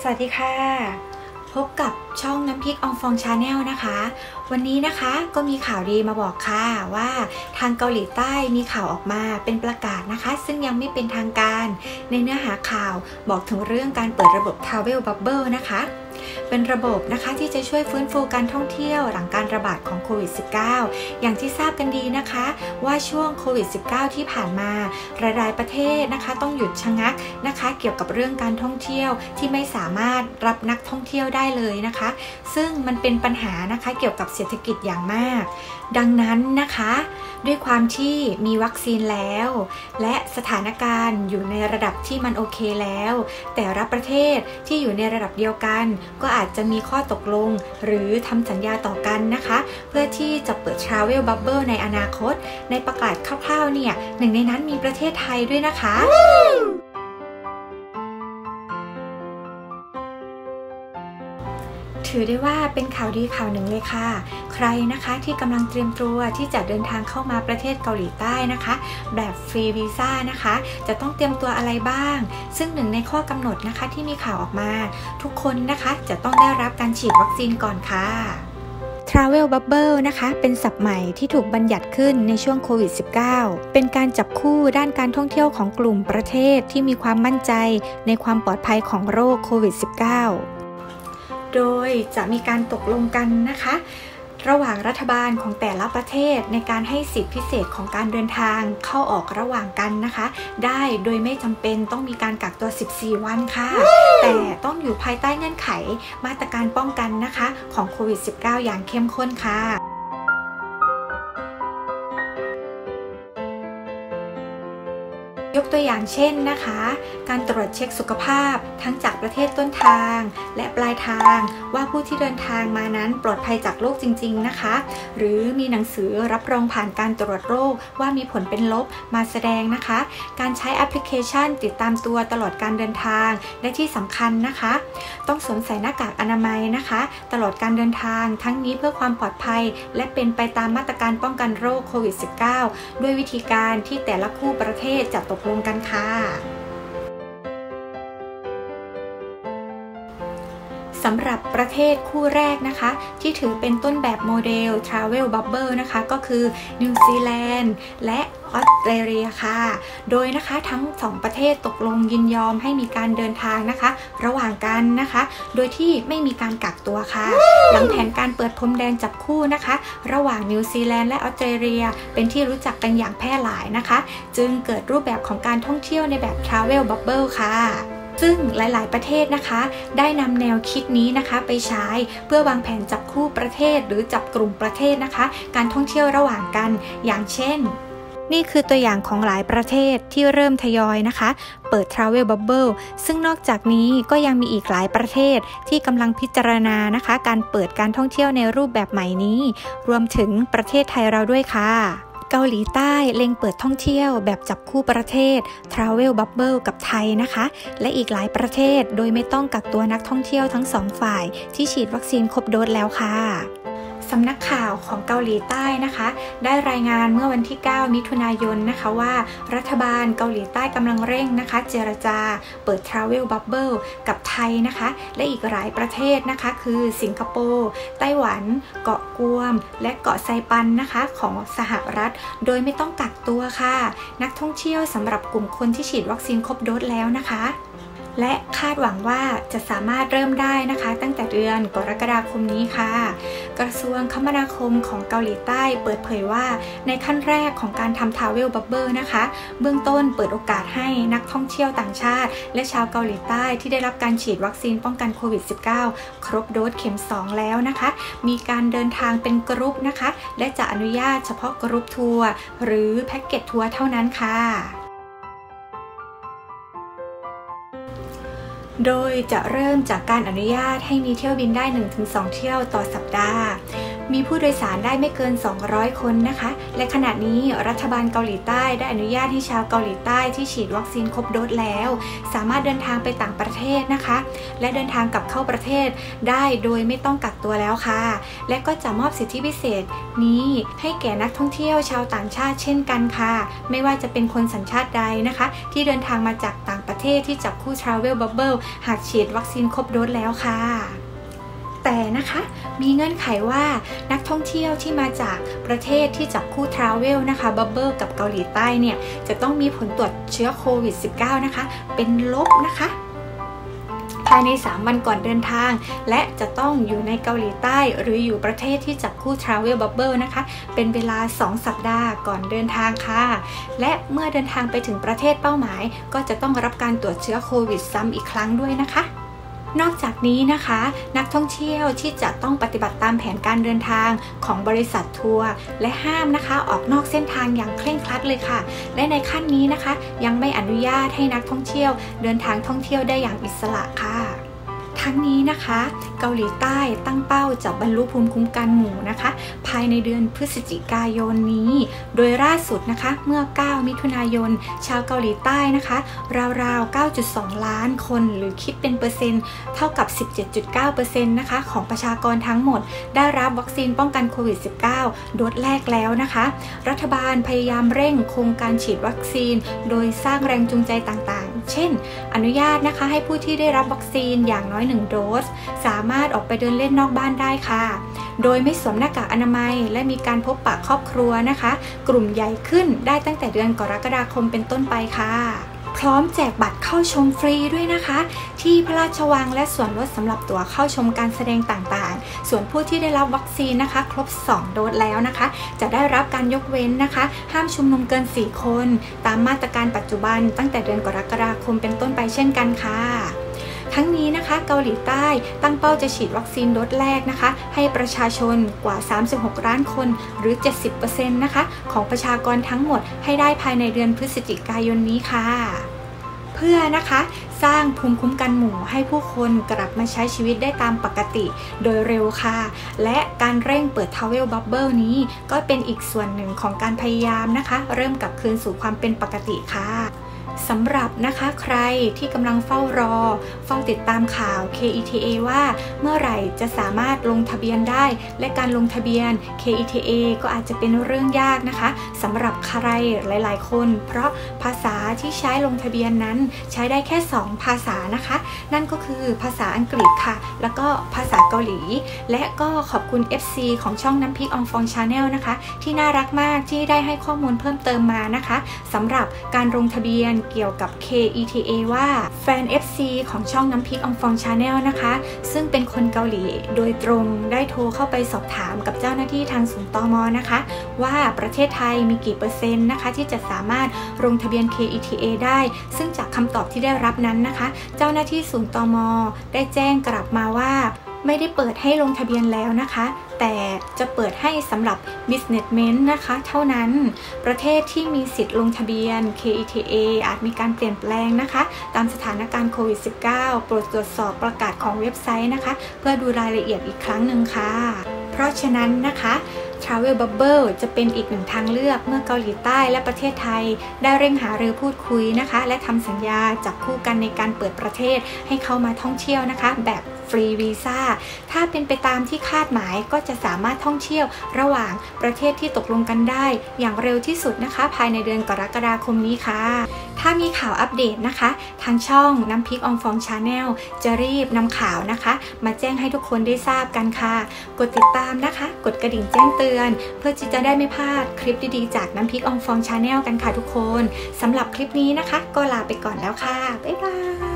สวัสดีค่ะ พบกับช่องน้ำพริกอองฟองชาแนลนะคะ วันนี้นะคะก็มีข่าวดีมาบอกค่ะว่าทางเกาหลีใต้มีข่าวออกมาเป็นประกาศนะคะ ซึ่งยังไม่เป็นทางการ ในเนื้อหาข่าวบอกถึงเรื่องการเปิดระบบ Travel Bubble นะคะ เป็นระบบนะคะที่จะช่วยฟื้นฟูการท่องเที่ยวหลังการระบาดของโควิด -19 อย่างที่ทราบกันดีนะคะ ว่าช่วงโควิด -19 ที่ผ่านมาหลายๆประเทศนะคะต้องหยุดชะงักนะคะ เกี่ยวกับเรื่องการท่องเที่ยวที่ไม่สามารถรับนักท่องเที่ยวได้เลยนะคะ ซึ่งมันเป็นปัญหานะคะเกี่ยวกับเศรษฐกิจอย่างมาก ดังนั้นนะคะ ด้วยความที่มีวัคซีนแล้ว และสถานการณ์อยู่ในระดับที่มันโอเคแล้ว แต่ละประเทศที่อยู่ในระดับเดียวกันก็อาจจะมีข้อตกลงหรือทำสัญญาต่อกันนะคะ เพื่อที่จะเปิด Travel Bubble ในอนาคต ในประกาศคร่าวๆเนี่ยหนึ่งในนั้นมีประเทศไทยด้วยนะคะ ถือได้ว่าเป็นข่าวดีข่าวหนึ่งเลยค่ะ ใครนะคะที่กำลังเตรียมตัวที่จะเดินทางเข้ามาประเทศเกาหลีใต้นะคะ แบบฟรีวีซ่านะคะ จะต้องเตรียมตัวอะไรบ้าง ซึ่งหนึ่งในข้อกำหนดนะคะที่มีข่าวออกมา ทุกคนนะคะจะต้องได้รับการฉีดวัคซีนก่อนค่ะ Travel Bubble นะคะ เป็นศัพท์ใหม่ที่ถูกบัญญัติขึ้นในช่วงโควิด -19 เป็นการจับคู่ด้านการท่องเที่ยวของกลุ่มประเทศที่มีความมั่นใจในความปลอดภัยของโรคโควิด -19 โดยจะมีการตกลงกันนะคะ ระหว่างรัฐบาลของแต่ละประเทศในการให้สิทธิพิเศษของการเดินทางเข้าออกระหว่างกันนะคะ ได้โดยไม่จำเป็นต้องมีการกักตัว 14 วันค่ะ แต่ต้องอยู่ภายใต้เงื่อนไขมาตรการป้องกันนะคะ ของโควิด -19 อย่างเข้มข้นค่ะ ตัวอย่างเช่นนะคะ การตรวจเช็คสุขภาพทั้งจากประเทศต้นทาง และปลายทางว่าผู้ที่เดินทางมานั้นปลอดภัยจากโรคจริง ๆนะคะ หรือมีหนังสือรับรองผ่านการตรวจโรคว่ามีผลเป็นลบมาแสดงนะคะ การใช้แอปพลิเคชันติดตามตัวตลอดการเดินทางและที่สำคัญนะคะ ต้องสวมใส่หน้ากากอนามัยนะคะ ตลอดการเดินทางทั้งนี้เพื่อความปลอดภัย และเป็นไปตามมาตรการป้องกันโรคโควิด -19 ด้วยวิธีการที่แต่ละคู่ประเทศจะตกลงกันค่ะำหรับประเทศคู่แรกนะคะ ที่ถือเป็นต้นแบบโมเดล Travel Bubble นะคะ ก็คือนิวซีแลนด์และออสเตรเลียค่ะ โดยนะคะทั้งสองประเทศตกลงยินยอมให้มีการเดินทางนะคะ ระหว่างกันนะคะ โดยที่ไม่มีการกักตัวค่ะ หลังแผนการเปิดพรมแดนจับคู่นะคะ ระหว่างนิวซีแลนด์และออสเตรเลีย เป็นที่รู้จักกันอย่างแพร่หลายนะคะ จึงเกิดรูปแบบของการท่องเที่ยวในแบบ Travel Bubble ค่ะ ซึ่งหลาย ๆ ประเทศนะคะ ได้นำแนวคิดนี้นะคะไปใช้เพื่อวางแผนจับคู่ประเทศหรือจับกลุ่มประเทศนะคะ การท่องเที่ยวระหว่างกันอย่างเช่นนี่คือตัวอย่างของหลายประเทศที่เริ่มทยอยนะคะ เปิด Travel Bubble ซึ่งนอกจากนี้ก็ยังมีอีกหลายประเทศที่กำลังพิจารณานะคะ การเปิดการท่องเที่ยวในรูปแบบใหม่นี้ รวมถึงประเทศไทยเราด้วยค่ะ เกาหลีใต้เล็งเปิดท่องเที่ยวแบบจับคู่ประเทศ Travel Bubble กับไทยนะคะ และอีกหลายประเทศโดยไม่ต้องกักตัวนักท่องเที่ยวทั้งสองฝ่ายที่ฉีดวัคซีนครบโดสแล้วค่ะ สำนักข่าวของเกาหลีใต้นะคะ ได้รายงานเมื่อวันที่ 9 มิถุนายนนะคะว่า รัฐบาลเกาหลีใต้กำลังเร่งนะคะ เจรจาเปิด Travel Bubble กับไทยนะคะ และอีกหลายประเทศนะคะ คือสิงคโปร์ไต้หวัน เกาะกวม และเกาะไซปันนะคะของสหรัฐ โดยไม่ต้องกักตัวค่ะ นักท่องเที่ยวสำหรับกลุ่มคนที่ฉีดวัคซีนครบโดสแล้วนะคะ และคาดหวังว่าจะสามารถเริ่มได้นะคะ ตั้งแต่เดือนกรกฎาคมนี้ค่ะ กระทรวงคมนาคมของเกาหลีใต้เปิดเผยว่าในขั้นแรกของการทำ Travel Bubble นะคะ เบื้องต้นเปิดโอกาสให้นักท่องเที่ยวต่างชาติ และชาวเกาหลีใต้ที่ได้รับการฉีดวัคซีนป้องกันโควิด -19 ครบโดสเข็ม 2 แล้วนะคะ มีการเดินทางเป็นกรุ๊ปนะคะ และจะอนุญาตเฉพาะกรุ๊ปทัวร์หรือแพ็กเกจทัวร์เท่านั้นค่ะ โดยจะเริ่มจากการอนุญาตให้มีเที่ยวบินได้ 1-2 เที่ยวต่อสัปดาห์ มีผู้โดยสารได้ไม่เกิน 200 คนนะคะ และขณะนี้รัฐบาลเกาหลีใต้ได้อนุญาตให้ชาวเกาหลีใต้ที่ฉีดวัคซีนครบโดสแล้ว สามารถเดินทางไปต่างประเทศนะคะ และเดินทางกลับเข้าประเทศได้โดยไม่ต้องกักตัวแล้วค่ะ และก็จะมอบสิทธิพิเศษนี้ให้แก่นักท่องเที่ยวชาวต่างชาติเช่นกันค่ะ ไม่ว่าจะเป็นคนสัญชาติใดนะคะ ที่เดินทางมาจากต่างประเทศที่จับคู่ Travel Bubble หากฉีดวัคซีนครบโดสแล้วค่ะ แต่นะคะมีเงื่อนไขว่านักท่องเที่ยวที่มาจากประเทศที่จับคู่ทราเวลนะคะบับเบิลกับเกาหลีใต้เนี่ยจะต้องมีผลตรวจเชื้อโควิด -19 นะคะ เป็นลบนะคะภายใน 3 วันก่อนเดินทาง และจะต้องอยู่ในเกาหลีใต้ หรืออยู่ประเทศที่จับคู่ Travel Bubble นะคะ เป็นเวลา 2 สัปดาห์ก่อนเดินทางค่ะ และเมื่อเดินทางไปถึงประเทศเป้าหมาย ก็จะต้องรับการตรวจเชื้อโควิดซ้ำอีกครั้งด้วยนะคะ นอกจากนี้นะคะ นักท่องเที่ยวที่จะต้องปฏิบัติตามแผนการเดินทางของบริษัททัวร์และห้ามนะคะ ออกนอกเส้นทางอย่างเคร่งครัดเลยค่ะ และในขั้นนี้นะคะ ยังไม่อนุญาตให้นักท่องเที่ยวเดินทางท่องเที่ยวได้อย่างอิสระค่ะ ทั้งนี้นะคะ เกาหลีใต้ตั้งเป้าจะบรรลุภูมิคุ้มกันหมู่นะคะ ภายในเดือนพฤศจิกายนนี้ โดยล่าสุดนะคะเมื่อ 9 มิถุนายน ชาวเกาหลีใต้นะคะราวๆ 9.2 ล้านคนหรือคิดเป็นเปอร์เซ็นต์เท่ากับ 17.9%นะคะของประชากรทั้งหมด ได้รับวัคซีนป้องกันโควิด -19 โดสแรกแล้วนะคะ รัฐบาลพยายามเร่งโครงการฉีดวัคซีน โดยสร้างแรงจูงใจต่าง เช่น อนุญาตนะคะให้ผู้ที่ได้รับวัคซีนอย่างน้อย 1 โดส สามารถออกไปเดินเล่นนอกบ้านได้ค่ะ โดยไม่สวมหน้ากากอนามัย และมีการพบปะครอบครัวนะคะ กลุ่มใหญ่ขึ้นได้ตั้งแต่เดือนกรกฎาคมเป็นต้นไปค่ะ พร้อมแจกบัตรเข้าชมฟรีด้วยนะคะ ที่พระราชวังและส่วนลดสำหรับตั๋วเข้าชมการแสดงต่างๆ ส่วนผู้ที่ได้รับวัคซีนนะคะ ครบ 2 โดสแล้วนะคะ จะได้รับการยกเว้นนะคะ ห้ามชุมนุมเกิน 4 คน ตามมาตรการปัจจุบันตั้งแต่เดือนกรกฎาคมเป็นต้นไปเช่นกันค่ะ ทั้งนี้นะคะเกาหลีใต้ตั้งเป้าจะฉีดวัคซีนโดสแรกนะคะ ให้ประชาชนกว่า 36 ล้านคนหรือ 70%นะคะของประชากรทั้งหมดให้ได้ภายในเดือนพฤศจิกายนนี้ค่ะ เพื่อนะคะสร้างภูมิคุ้มกันหมู่ให้ผู้คนกลับมาใช้ชีวิตได้ตามปกติโดยเร็วค่ะ และการเร่งเปิดทาวเวลบับเบิลนี้ ก็เป็นอีกส่วนหนึ่งของการพยายามนะคะ เริ่มกลับคืนสู่ความเป็นปกติค่ะ สำหรับนะคะใครที่กำลังเฝ้ารอ เฝ้าติดตามข่าว KETA ว่าเมื่อไหร่จะสามารถลงทะเบียนได้ และการลงทะเบียน KETA ก็อาจจะเป็นเรื่องยากนะคะสำหรับใครหลายๆ คน เพราะภาษาที่ใช้ลงทะเบียนนั้นใช้ได้แค่ 2 ภาษานะคะ นั่นก็คือภาษาอังกฤษค่ะ แล้วก็ภาษาเกาหลี และก็ขอบคุณ FC ของช่องน้ำพริกอองฟอง Channel นะคะ ที่น่ารักมากที่ได้ให้ข้อมูลเพิ่มเติมมานะคะสำหรับการลงทะเบียนเกี่ยวกับ K-ETA ว่าแฟน FC ของช่องน้ำพริกอองฟอง Channel นะคะ ซึ่งเป็นคนเกาหลีโดยตรงได้โทรเข้าไปสอบถามกับเจ้าหน้าที่ทางศูนย์ตมนะคะ ว่าประเทศไทยมีกี่เปอร์เซ็นต์นะคะ ที่จะสามารถลงทะเบียน KETA ได้ ซึ่งจากคำตอบที่ได้รับนั้นนะคะ เจ้าหน้าที่ศูนย์ตมได้แจ้งกลับมาว่า ไม่ได้เปิดให้ลงทะเบียนแล้วนะคะ แต่จะเปิดให้สำหรับ businessmen นะคะ เท่านั้น ประเทศที่มีสิทธิ์ลงทะเบียน KETA อาจมีการเปลี่ยนแปลงนะคะ ตามสถานการณ์โควิด -19 โปรดตรวจสอบประกาศของเว็บไซต์นะคะ เพื่อดูรายละเอียดอีกครั้งหนึ่งค่ะ เพราะฉะนั้นนะคะ Travel Bubble จะเป็นอีกหนึ่งทางเลือกเมื่อเกาหลีใต้และประเทศไทย ได้เร่งหารือพูดคุยนะคะ และทำสัญญาจับคู่กันในการเปิดประเทศให้เข้ามาท่องเที่ยวนะคะ แบบฟรีวีซ่า ถ้าเป็นไปตามที่คาดหมายก็จะสามารถท่องเที่ยวระหว่างประเทศที่ตกลงกันได้ อย่างเร็วที่สุดนะคะ ภายในเดือนกรกฎาคมนี้ค่ะ ถ้ามีข่าวอัปเดตนะคะ ทางช่องน้ำพริกอองฟอง Channel จะรีบนำข่าวนะคะ มาแจ้งให้ทุกคนได้ทราบกันค่ะ กดติดตามนะคะ กดกระดิ่งแจ้งเตือน เพื่อที่จะได้ไม่พลาดคลิปดีๆจากน้ำพริกอองฟองชาแนลกันค่ะทุกคนสำหรับคลิปนี้นะคะ ก็ลาไปก่อนแล้วค่ะ บ๊ายบาย